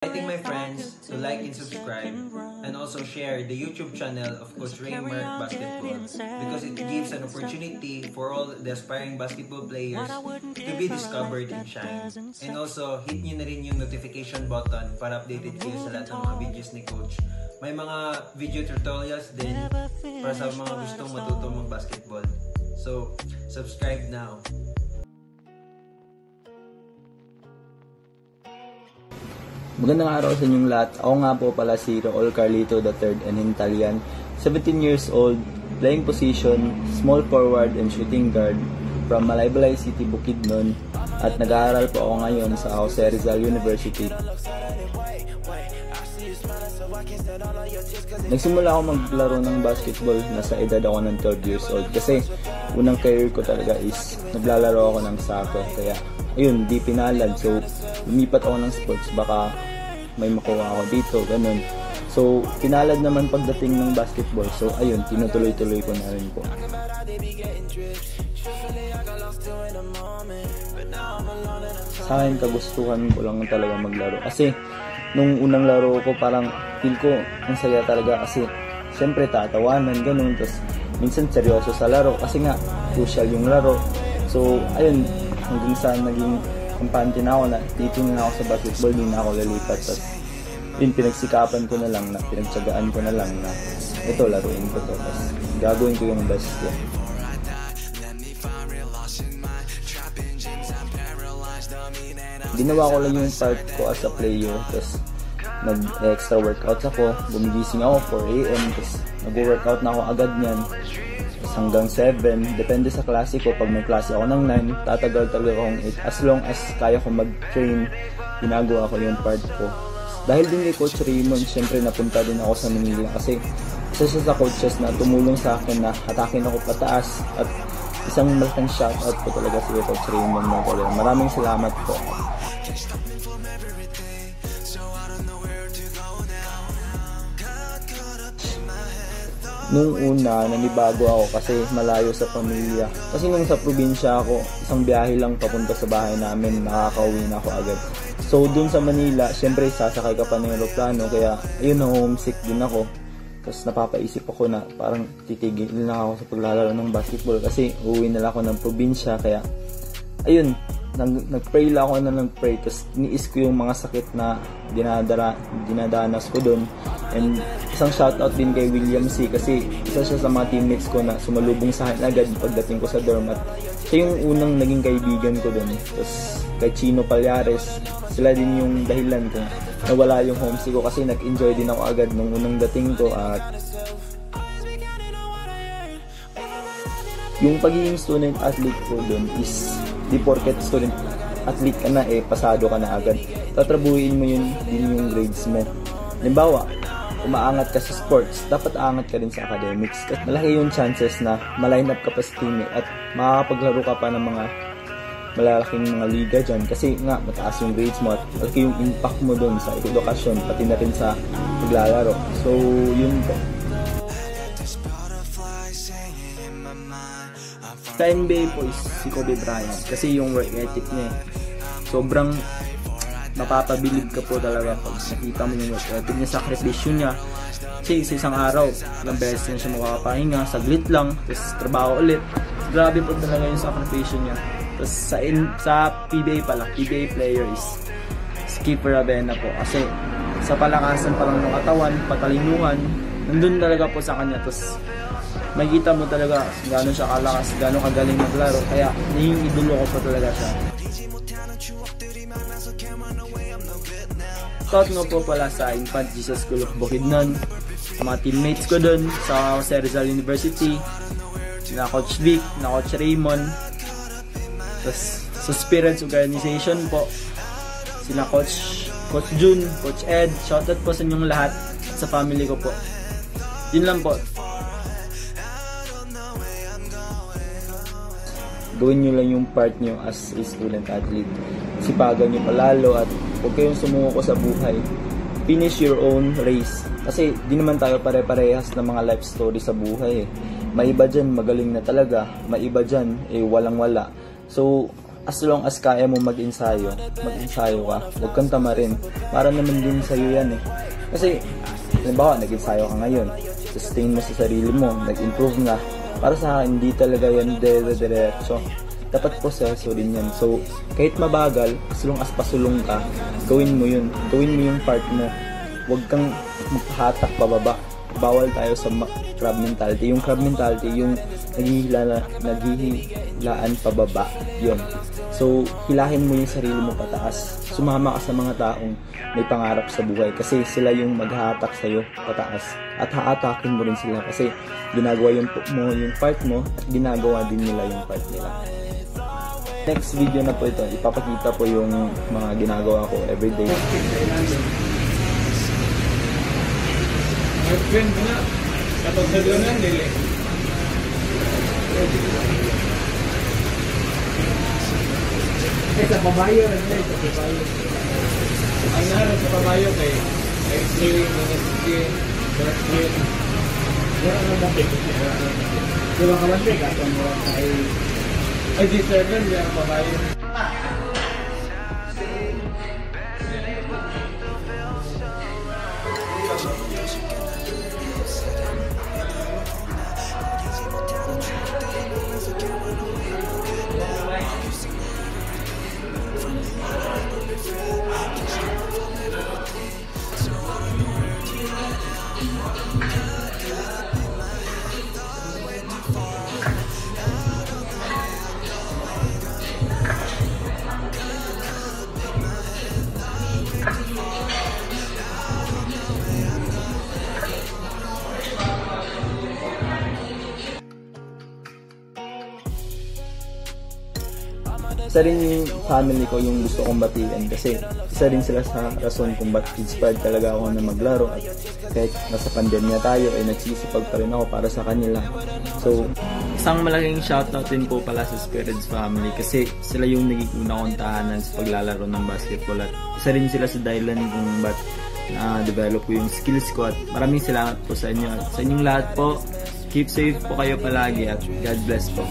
Inviting my friends to like and subscribe and also share the YouTube channel of Coach Raymer Basketball because it gives an opportunity for all the aspiring basketball players to be discovered and shine. And also, hit nyo na rin yung notification button para updated kayo sa lahat ng mga videos ni Coach. May mga video tutorials din para sa mga gustong matutong mag-basketball. So, subscribe now. Magandang araw sa inyong lahat. Ako nga po pala si Raul Carlito III and Italian. 17 years old, playing position, small forward and shooting guard from Malaybalay City, Bukidnon at nag-aaral po ako ngayon sa Jose Rizal University. Nagsimula ako maglaro ng basketball nasa edad ako ng 12 years old kasi unang career ko talaga is naglalaro ako ng soccer kaya ayun, di pinalad so lumipat ako ng sports baka may makuha ako dito, ganun. So, pinalad naman pagdating ng basketball. So, ayun, tinutuloy-tuloy ko na rin po. Sa akin, kagustuhan ko lang talaga maglaro. Kasi, nung unang laro ko, parang feel ko, ang saya talaga kasi, syempre, tatawanan, ganun. Tapos, minsan seryoso sa laro. Kasi nga, crucial yung laro. So, ayun, hanggang sa naging kampante na ako na dito na ako sa basketball, hindi na ako lalipat. Tapos, yun, pinagsikapan ko na lang, na pinagtsagaan ko na lang na ito, laruin ko to. Tapos, gagawin ko yung best ko. Ginawa ko lang yung part ko as a player. Tapos, nag-extra workouts ako. Gumigising ako 4am. Tapos, nag-workout na ako agad niyan. Hanggang 7. Depende sa klase ko. Pag may klase ako ng 9, tatagal talaga akong 8. As long as kaya ko mag-train, ginagawa ko yung part ko. Dahil din kay Coach Raymond, syempre napunta din ako sa Manila kasi isa siya sa coaches na tumulong sa akin na hatakin ako pataas at isang malaking shoutout po talaga si Coach Raymond na talaga. Maraming salamat po. Nung una, nanibago ako kasi malayo sa pamilya. Kasi nung sa probinsya ako, isang biyahe lang papunta sa bahay namin, nakakauwi na ako agad. So, dun sa Manila, syempre sasakay ka pa ng aeroplano, kaya ayun na homesick din ako. Tapos napapaisip ako na parang titigil na ako sa paglalaro ng basketball kasi uuwi na lang ako ng probinsya, kaya ayun, nag, nag-pray lang ako na nag-pray. Tapos niis ko yung mga sakit na dinadara, dinadanas ko doon and isang shoutout din kay William C. Kasi isa siya sa mga teammates ko na sumalubong sa akin agad pagdating ko sa dorm. At siya yung unang naging kaibigan ko doon tapos kay Chino Palyares sila din yung dahilan ko nawala yung homesick ko. Kasi nag-enjoy din ako agad nung unang dating ko. At yung pagiging student athlete ko doon is di porket student athlete ka na eh pasado ka na agad. Tatrabuhin mo yun din yung grades mo. Halimbawa umaangat ka sa sports dapat aangat ka rin sa academics. At malaki yung chances na maline up ka pa sa team at makakapaglaro ka pa ng mga malalaking mga liga dyan. Kasi nga mataas yung grades mo at malaki yung impact mo doon sa edukasyon pati na rin sa paglalaro. So yun po sa NBA po is si Kobe Bryant kasi yung work ethic niya eh. sobrang mapapabilib ka po talaga pag nakita mo yung work ethic niya, sakripisyo niya kasi sa isang araw, ilang beses na siya makapahinga, saglit lang, tapos trabaho ulit. Grabe po talaga yung sakripisyo niya. Tapos sa, in, sa PBA pala, PBA player is Skipper Avena po. Kasi sa palakasan pa lang ng katawan, patalinuhan, nandun talaga po sa kanya. Tapos makikita mo talaga gano'n siya kalakas, gano'n kagaling maglaro. Kaya yung idolo ko pa talaga siya. Scout nga po pala sa Infant Jesus School of Bukidnon. Sa mga teammates ko dun sa Jose Rizal University. Na Coach Vic, na Coach Raymond. Tapos sa Spirits Organization po. Sina Coach Coach Jun, Coach Ed. Shoutout po sa inyong lahat at sa family ko po. Yun lang po. gawin nyo lang yung part nyo as a student athlete. Sipagan nyo palalo at huwag kayong sumuko sa buhay. Finish your own race. Kasi di naman tayo pare-parehas ng mga life story sa buhay. Eh. May iba dyan magaling na talaga, may iba dyan eh walang wala. So, as long as kaya mo mag-ensayo, mag-ensayo ka. Huwag kang tamarin. Para naman din sa'yo yan eh. Kasi, halimbawa, nag-ensayo ka ngayon. Sustain mo sa sarili mo, nag-improve nga. Para sa akin, hindi talaga yan dire-diretso. Dapat proseso din yan. So, kahit mabagal, as as pasulong ka, gawin mo yun. Gawin mo yung part mo. Huwag kang maghatak pababa. Bawal tayo sa crab mentality. Yung crab mentality, yung naghihila, naghihilaan pababa. Yun. So, hilahin mo yung sarili mo pataas. Sumama ka sa mga taong may pangarap sa buhay kasi sila yung maghahatak sa'yo pataas. At haatakin mo rin sila kasi ginagawa yung, mo yung part mo at ginagawa din nila yung part nila. Next video na po ito, ipapakita po yung mga ginagawa ko everyday. Friend na, sa pabayo, sa pabayo. Ang naharap sa pabayo kay cream, manaskin, dark cream. Wala ka bakit? Di ba kamantik? Ato mo ay... Ay, di seven, ang pabayo. Isa rin yung family ko yung gusto kong batiin kasi isa rin sila sa rason kung ba't inspired talaga ako na maglaro at kahit nasa pandemya tayo ay nagsisipag pa rin ako para sa kanila. So, isang malaking shoutout din po pala sa Spirits family kasi sila yung naging una kong tahanan sa paglalaro ng basketball at isa rin sila sa dahilan kung ba't na-develop ko yung skills ko at maraming salamat po sa inyo at sa inyong lahat po keep safe po kayo palagi at God bless po.